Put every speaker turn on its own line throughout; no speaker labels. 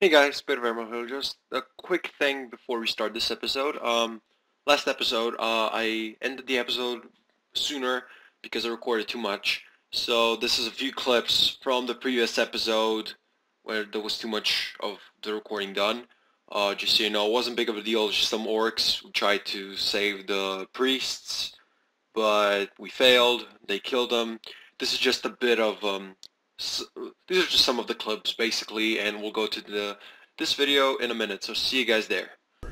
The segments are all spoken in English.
Hey guys, Emerald Hill. Just a quick thing before we start this episode. Um, last episode, uh, I ended the episode sooner because I recorded too much. So this is a few clips from the previous episode where there was too much of the recording done. Uh, just so you know, it wasn't big of a deal. Just some orcs who tried to save the priests, but we failed. They killed them. This is just a bit of um, s these are just some of the clips basically, and we'll go to the this video in a minute. So see you guys there.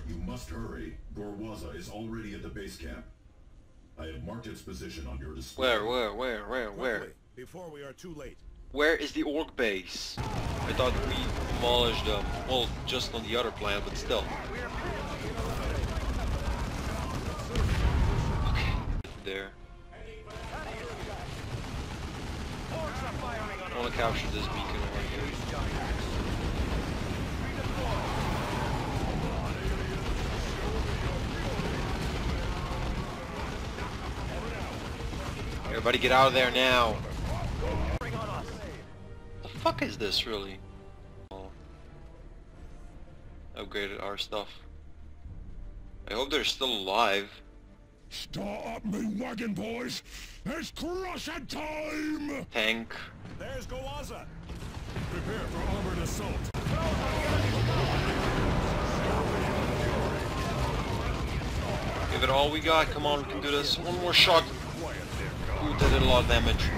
You must hurry. Gorwaza is already at the base camp. I have marked its position on your display.
Where, where, where, where, where?
Quickly, before we are too late.
Where is the orc base? I thought we demolished them. Well, just on the other planet, but still. Okay, there. Capture this beacon over here. Everybody get out of there now. The fuck is this really? Upgraded our stuff. I hope they're still alive.
Start up me wagon, boys! It's crushing time!
Tank.
There's Goaza! Prepare for armored assault.
Give it all we got. Come on, we can do this. One more shot. Ooh, that did a lot of damage.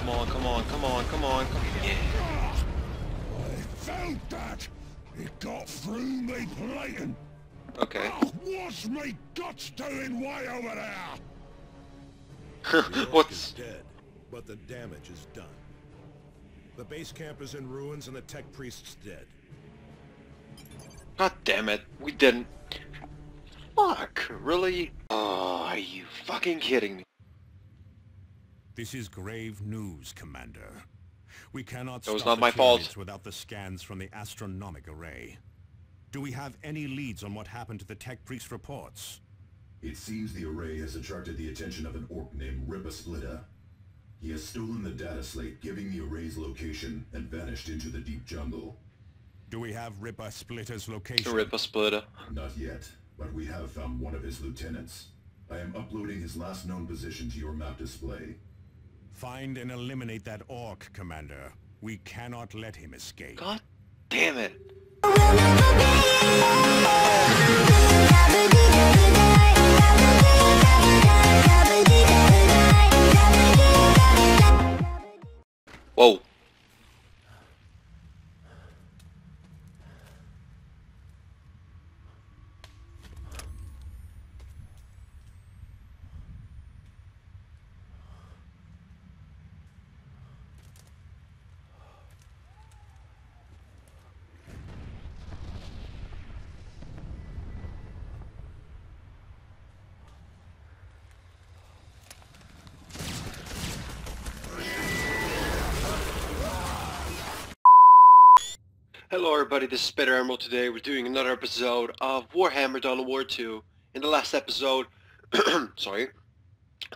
Come on, come on, come on, come on. Come yeah.
I felt that! It got through me plating!
Okay.
What's my guts doing way over there?
What's...
dead, but the damage is done. The base camp is in ruins and the tech priest's dead.
God damn it. We didn't... Fuck. Really? Oh, are you fucking kidding me?
This is grave news, Commander. We cannot
That was
stop
not my fault.
Tyranids without the scans from the astronomic array. Do we have any leads on what happened to the tech priest reports?
It seems the array has attracted the attention of an orc named Ripa Splitta. He has stolen the data slate giving the array's location and vanished into the deep jungle.
Do we have Ripper Splitter's location?
Rip splitter.
Not yet, but we have found one of his lieutenants. I am uploading his last known position to your map display.
Find and eliminate that orc, Commander. We cannot let him escape.
God damn it. Whoa. Hello everybody, this is Spider Emerald today. We're doing another episode of Warhammer Dawn of War 2. In the last episode, sorry, in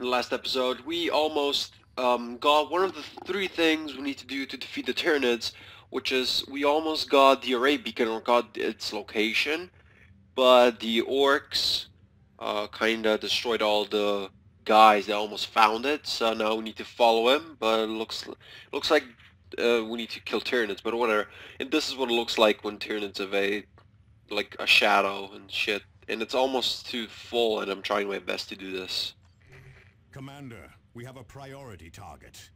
the last episode, we almost um, got one of the three things we need to do to defeat the Tyranids, which is we almost got the array beacon or got its location, but the orcs uh, kinda destroyed all the guys that almost found it, so now we need to follow him, but it looks, looks like uh, we need to kill Tyranids, but whatever. And this is what it looks like when Tyranids evade, like a shadow and shit. And it's almost too full, and I'm trying my best to do this.
Commander, we have a priority target.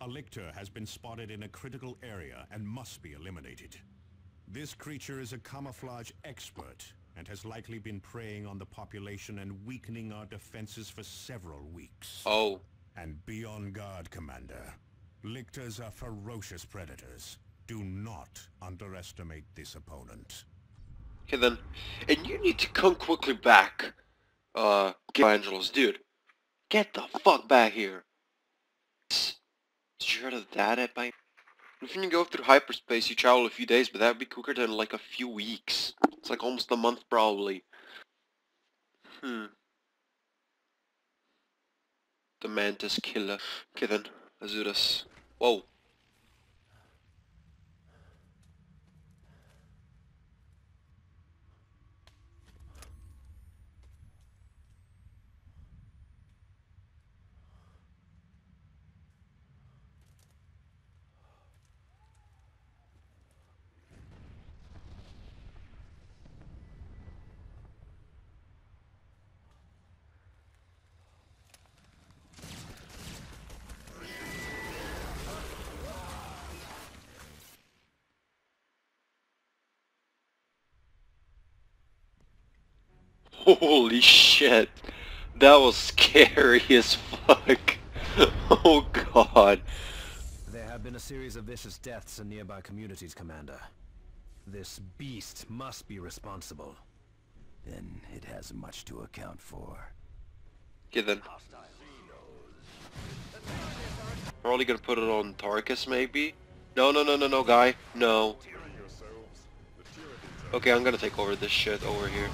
A lictor has been spotted in a critical area and must be eliminated. This creature is a camouflage expert and has likely been preying on the population and weakening our defenses for several weeks.
Oh,
And be on guard, Commander. Lictors are ferocious predators. Do not underestimate this opponent.
okay then. And you need to come quickly back, uh, get Angelos, dude. Get the fuck back here. Did you heard of that at my... If you go through hyperspace, you travel a few days, but that would be quicker than like a few weeks. It's like almost a month probably. Hmm. The Mantis Killer. Okay then. Whoa. Holy shit. That was scary as fuck. Oh god.
There have been a series of vicious deaths in nearby communities, Commander. This beast must be responsible. Then it has much to account for.
Okay then. Probably gonna put it on Tarkus maybe? No, no, no, no, no, guy. No. Okay, I'm gonna take over this shit over here.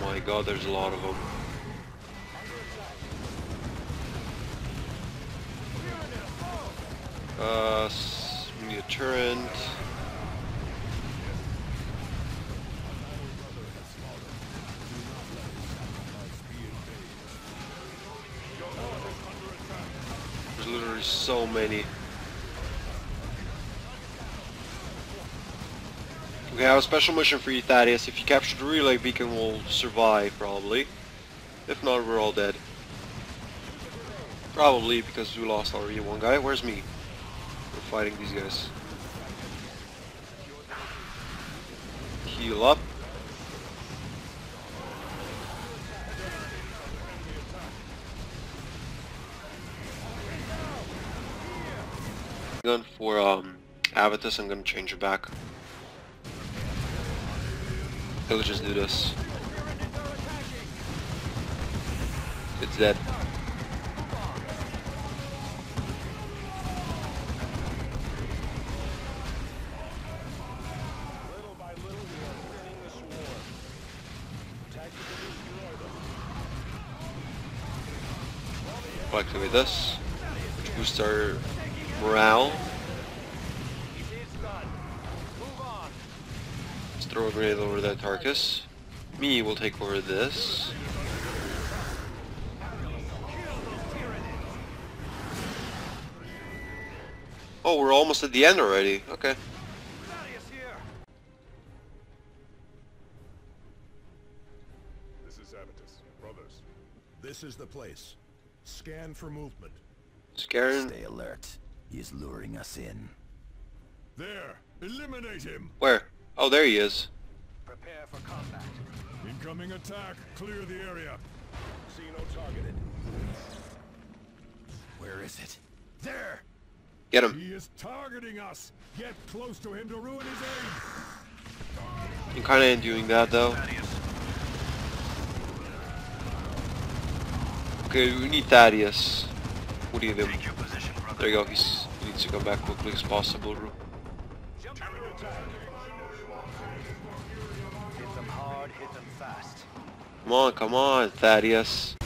My god, there's a lot of them. Uh, need a turret. There's literally so many. I have a special mission for you, Thaddeus. If you capture the relay beacon, we'll survive, probably. If not, we're all dead. Probably, because we lost already one guy. Where's me? We're fighting these guys. Heal up. Gun for um Avitus, I'm gonna change it back. Just do this. It's dead. We'll activate this, which boosts our morale. Throw a grenade over that Tarkus. Me will take over this. Oh, we're almost at the end already. Okay.
This is Avitus. Brothers.
This is the place. Scan for movement.
Scan.
Stay alert. He is luring us in.
There! Eliminate him!
Where? Oh, there he is.
Prepare for combat.
Incoming attack! Clear the area!
See no targeted.
Where is it? There!
Get him.
He is targeting us! Get close to him to ruin his aim!
I'm kind of doing that though. Okay, we need Thaddeus. What do you do? There you go. He's, he needs to come back quickly as possible.
Hard, hit them fast.
Come on, come on, Thaddeus.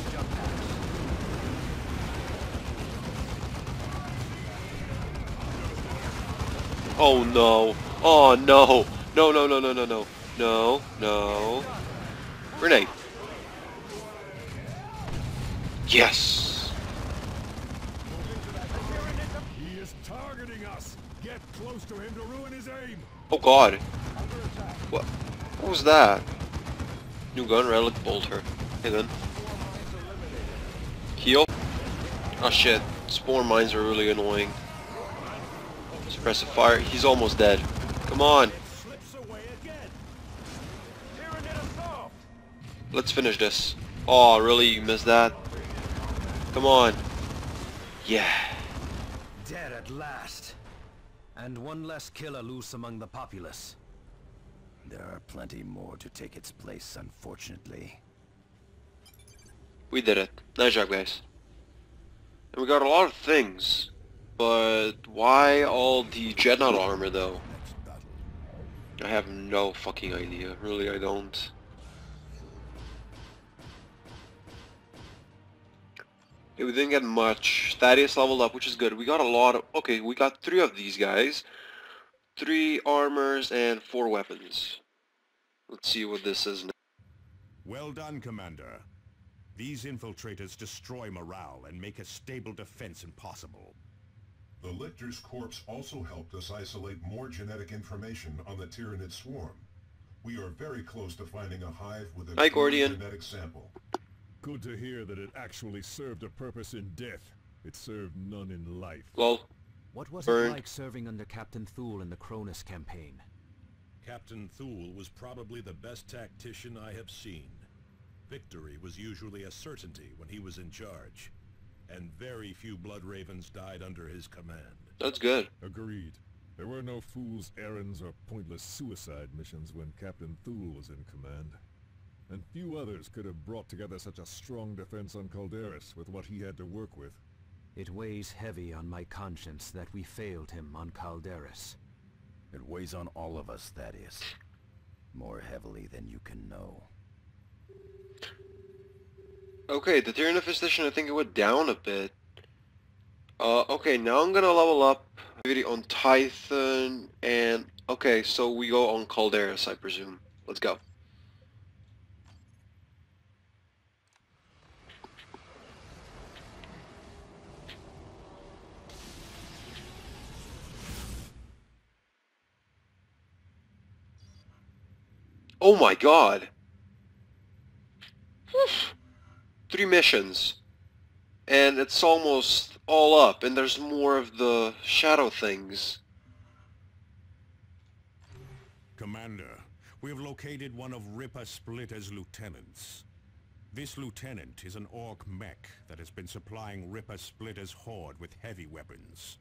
Oh no. Oh no. No, no, no, no, no, no. No, no. Grenade. Yes.
He is targeting us! Get close to him to ruin his aim!
Oh god. What? What was that? New gun, relic, bolter. Hey then. Heal. Oh shit. Spore mines are really annoying. Suppressive fire. He's almost dead. Come on. Let's finish this. Oh, really? You missed that? Come on. Yeah.
Dead at last. And one less killer loose among the populace. There are plenty more to take its place, unfortunately.
We did it. Nice job, guys. And we got a lot of things. But why all the Dreadnought armor, though? I have no fucking idea. Really, I don't. Okay, we didn't get much. Thaddeus leveled up, which is good. We got a lot of... Okay, we got three of these guys. Three armors and four weapons. Let's see what this is now.
Well done, Commander. These infiltrators destroy morale and make a stable defense impossible.
The Lictor's corpse also helped us isolate more genetic information on the Tyranid swarm. We are very close to finding a hive with a
Hi,
genetic sample.
Good to hear that it actually served a purpose in death. It served none in life.
Lol.
What was
Burn.
it like serving under Captain Thule in the Kronus campaign?
Captain Thule was probably the best tactician I have seen. Victory was usually a certainty when he was in charge, and very few Blood Ravens died under his command.
That's good.
Agreed. There were no fool's errands or pointless suicide missions when Captain Thule was in command. And few others could have brought together such a strong defense on Calderis with what he had to work with.
It weighs heavy on my conscience that we failed him on Calderis.
It weighs on all of us, that is. More heavily than you can know.
Okay, the Tyranid Physician, I think it went down a bit. Uh, okay, now I'm gonna level up video on Typhon, and... Okay, so we go on Calderis, I presume. Let's go. Oh my god! Three missions. And it's almost all up, and there's more of the shadow things.
Commander, we have located one of Ripper Splitter's lieutenants. This lieutenant is an orc mech that has been supplying Ripper Splitter's horde with heavy weapons.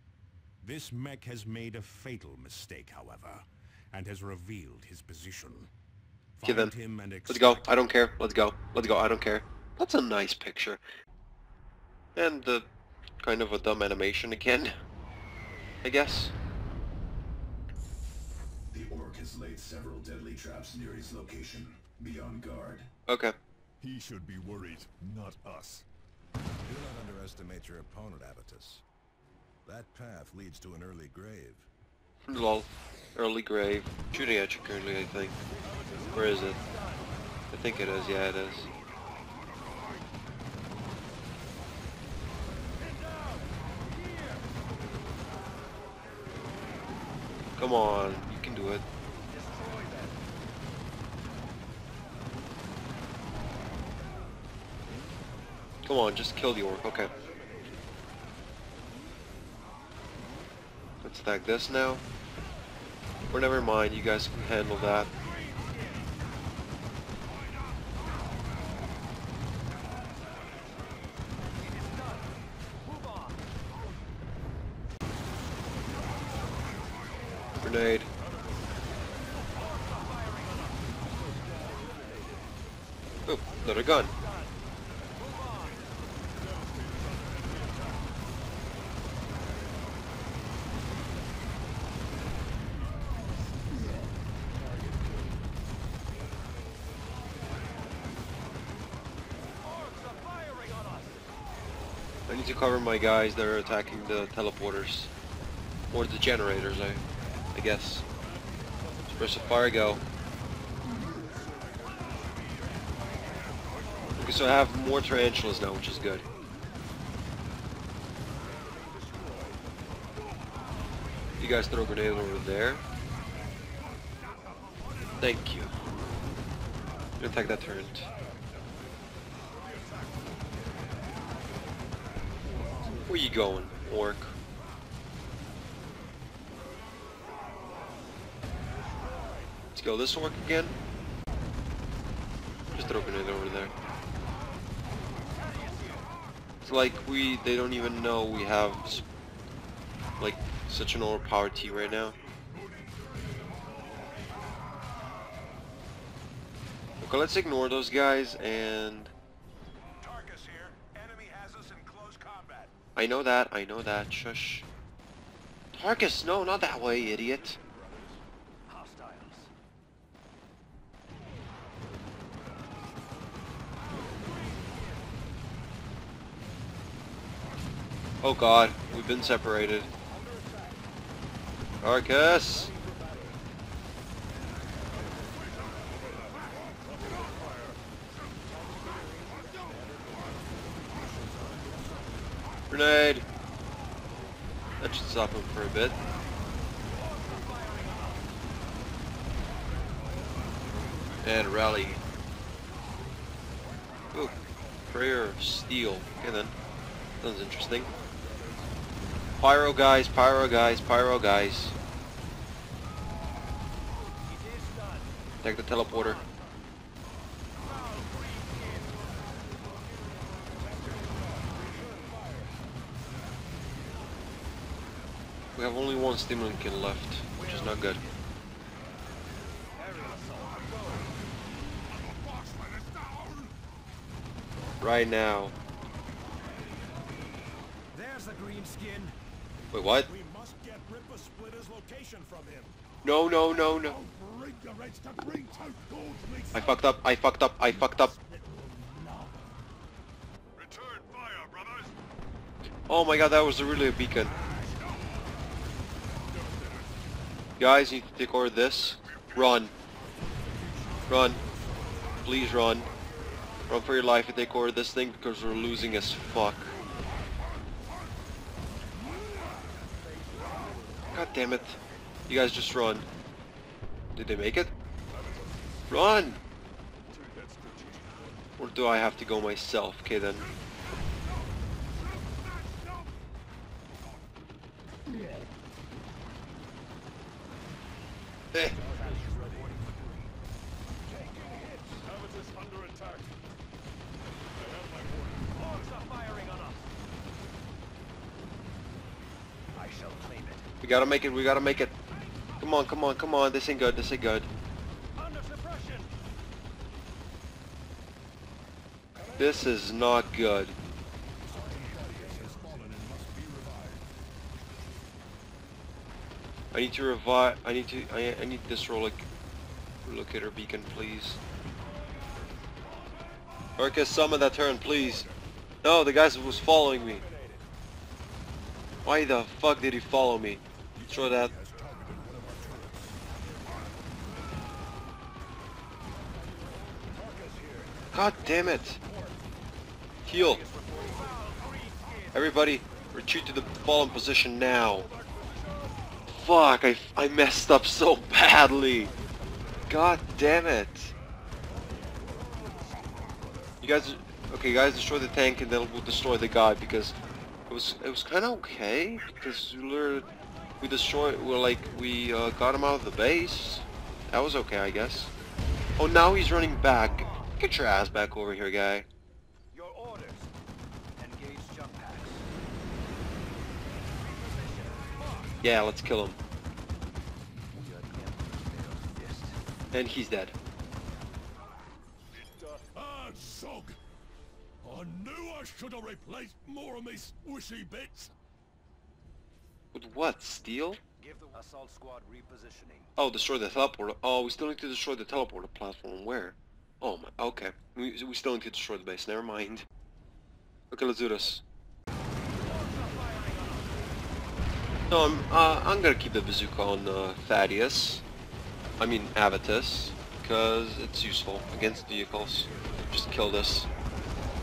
This mech has made a fatal mistake, however, and has revealed his position.
Okay then.
Him and
Let's go. I don't care. Let's go. Let's go. I don't care. That's a nice picture. And the kind of a dumb animation again. I guess.
The orc has laid several deadly traps near his location. Be on guard.
Okay.
He should be worried, not us.
Do not underestimate your opponent, Avitus. That path leads to an early grave.
Lol. Early grave. Shooting at you currently, I think. Where is it? I think it is. Yeah, it is. Come on. You can do it. Come on, just kill the orc. Okay. Attack this now. Or never mind, you guys can handle that. Grenade. Oh, another gun. I need to cover my guys that are attacking the teleporters. Or the generators, I, I guess. Where's the fire go? Okay, so I have more tarantulas now, which is good. You guys throw a grenade over there. Thank you. Attack that turret. Where you going, orc? Let's go this orc again. Just throw grenade over there. It's like we, they don't even know we have, like, such an overpowered T right now. Okay, let's ignore those guys and...
Here. Enemy has us in close combat.
I know that, I know that, shush. Tarkus, no, not that way, idiot. Oh god, we've been separated. Tarkus! Grenade! That should stop him for a bit. And rally. Ooh, prayer of steel. Okay then. Sounds interesting. Pyro guys, pyro guys, pyro guys. Take the teleporter. We have only one Stimulkin left, which is not good. Right now.
There's the green skin.
Wait, what?
We must get Ripper Splitter's location from him.
No, no, no, no. I fucked up, I fucked up, I fucked up.
Return fire, brothers.
Oh my god, that was really a beacon. Guys, you need to take over this. Run. Run. Please run. Run for your life and take over this thing because we're losing as fuck. God damn it. You guys just run. Did they make it? Run! Or do I have to go myself? Okay then. We gotta make it, we gotta make it. Come on, come on, come on. This ain't good, this ain't good. This is not good. I need to revive. I need to. I, I need this relic. Locator beacon, please. Orcus, summon that turn, please. No, the guy was following me. Why the fuck did he follow me? Destroy that. God damn it. Heal. Everybody, retreat to the fallen position now. Fuck, I, I messed up so badly. God damn it. You guys, okay guys, destroy the tank and then we'll destroy the guy because it was, it was kind of okay because we learned, we destroyed, like, we uh, got him out of the base. That was okay, I guess. Oh, now he's running back. Get your ass back over here, guy.
Your orders. Engage jump packs.
Yeah, let's kill him. And he's dead.
Sog. I knew I should have replaced more of me squishy bits.
With what? Steel?
Give the assault squad repositioning.
Oh, destroy the teleporter. Oh, we still need to destroy the teleporter platform. Where? Oh my, okay. We, we still need to destroy the base. Never mind. Okay, let's do this. No, I'm, uh, I'm gonna keep the bazooka on uh, Thaddeus. I mean, Avitus, Because it's useful against vehicles. Just kill this.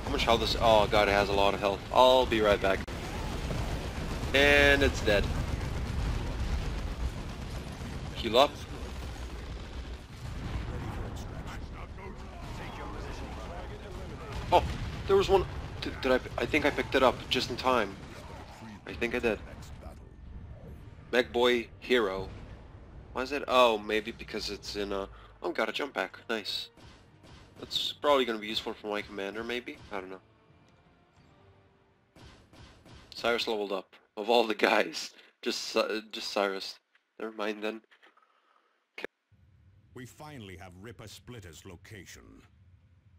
How much health is... Oh god, it has a lot of health. I'll be right back. And it's dead. Heal up. Oh, there was one. Did, did I? I think I picked it up just in time. I think I did. Meg Boy Hero. Why is it? Oh, maybe because it's in a. Oh, got a jump back. Nice. That's probably going to be useful for my commander, maybe? I don't know. Cyrus leveled up. Of all the guys. Just, uh, just Cyrus. Never mind then.
We finally have Ripper Splitter's location.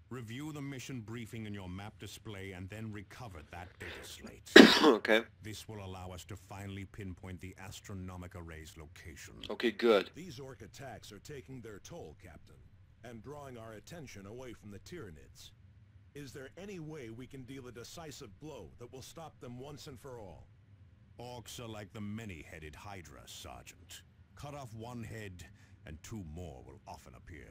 Review the mission briefing in your map display and then recover that data slate.
okay.
this will allow us to finally pinpoint the astronomic array's location.
Okay, good.
These orc attacks are taking their toll, Captain, and drawing our attention away from the Tyranids. Is there any way we can deal a decisive blow that will stop them once and for all?
Orcs are like the many-headed Hydra, Sergeant. Cut off one head, and two more will often appear.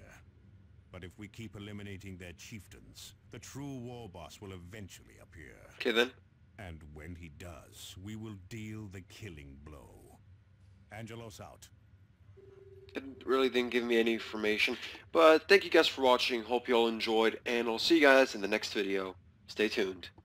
But if we keep eliminating their chieftains, the true war boss will eventually appear.
Okay then.
And when he does, we will deal the killing blow. Angelos out.
It really didn't give me any information. But thank you guys for watching. Hope you all enjoyed. And I'll see you guys in the next video. Stay tuned.